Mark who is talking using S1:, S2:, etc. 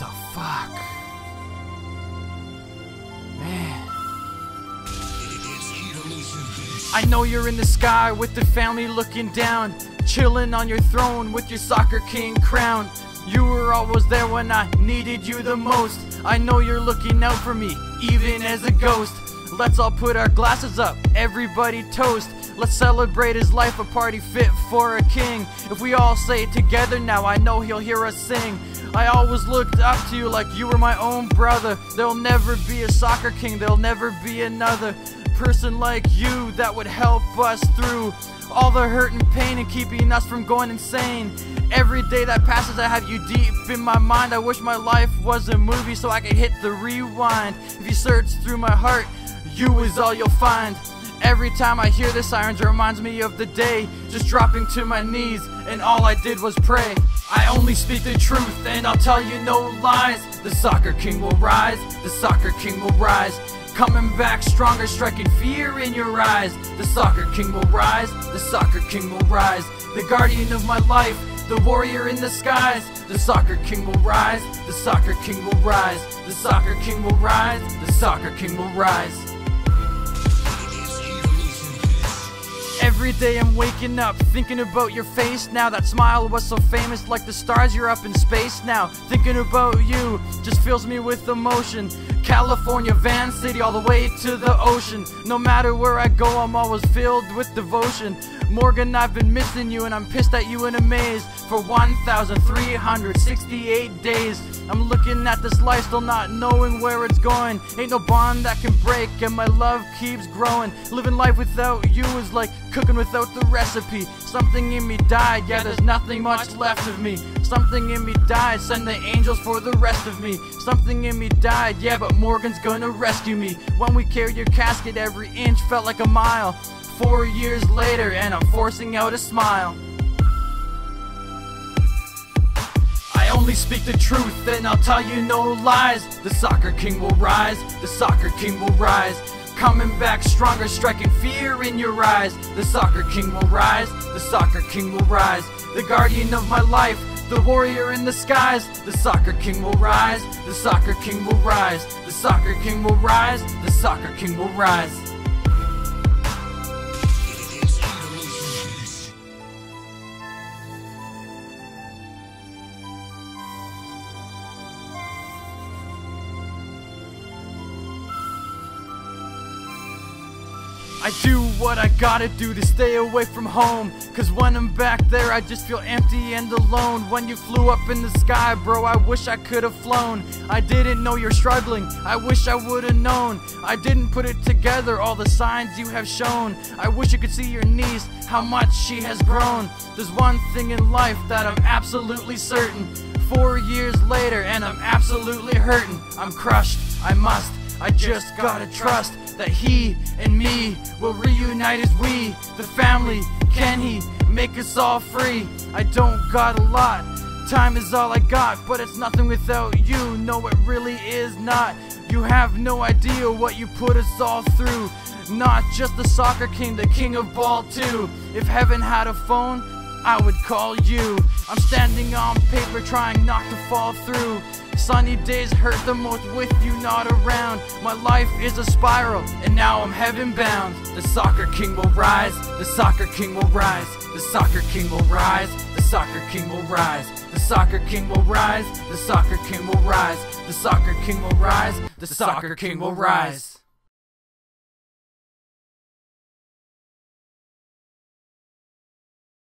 S1: the fuck? Man. I know you're in the sky with the family looking down, chilling on your throne with your soccer king crown. You were always there when I needed you the most. I know you're looking out for me, even as a ghost. Let's all put our glasses up, everybody toast. Let's celebrate his life, a party fit for a king. If we all say it together now, I know he'll hear us sing. I always looked up to you like you were my own brother. There'll never be a soccer king, there'll never be another person like you that would help us through all the hurt and pain and keeping us from going insane. Every day that passes, I have you deep in my mind. I wish my life was a movie so I could hit the rewind. If you search through my heart, you is all you'll find. Every time I hear the sirens, it reminds me of the day just dropping to my knees, and all I did was pray. I only speak the truth, and I'll tell you no lies. The soccer king will rise, the soccer king will rise. Coming back stronger, striking fear in your eyes. The soccer king will rise, the soccer king will rise. The guardian of my life, the warrior in the skies. The soccer king will rise, the soccer king will rise. The soccer king will rise, the soccer king will rise. Every day I'm waking up, thinking about your face now. That smile was so famous, like the stars, you're up in space now. Thinking about you just fills me with emotion. California, Van City, all the way to the ocean. No matter where I go, I'm always filled with devotion. Morgan, I've been missing you, and I'm pissed at you in a maze for 1,368 days. I'm looking at this life, still not knowing where it's going. Ain't no bond that can break, and my love keeps growing. Living life without you is like cooking without the recipe. Something in me died, yeah, there's nothing much left of me. Something in me died, send the angels for the rest of me. Something in me died, yeah, but Morgan's gonna rescue me. When we carried your casket, every inch felt like a mile. Four years later, and I'm forcing out a smile. Only speak the truth, and I'll tell you no lies. The soccer king will rise, the soccer king will rise. Coming back stronger, striking fear in your eyes. The soccer king will rise, the soccer king will rise. The guardian of my life, the warrior in the skies. The soccer king will rise, the soccer king will rise. The soccer king will rise, the soccer king will rise. I do what I gotta do to stay away from home. Cause when I'm back there I just feel empty and alone. When you flew up in the sky bro I wish I could've flown. I didn't know you're struggling, I wish I would've known. I didn't put it together, all the signs you have shown. I wish you could see your niece, how much she has grown. There's one thing in life that I'm absolutely certain. Four years later and I'm absolutely hurting. I'm crushed, I must, I just gotta trust that he and me will reunite as we, the family. Can he make us all free? I don't got a lot. Time is all I got, but it's nothing without you. No, it really is not. You have no idea what you put us all through. Not just the soccer king, the king of ball too. If heaven had a phone, I would call you. I'm standing on paper trying not to fall through. Sunny days hurt the most with you not around. My life is a spiral, and now I'm heaven bound. The soccer king will rise, the soccer king will rise, the soccer king will rise, the soccer king will rise, the soccer king will rise, the soccer king will rise, the soccer king will rise, the soccer king will rise.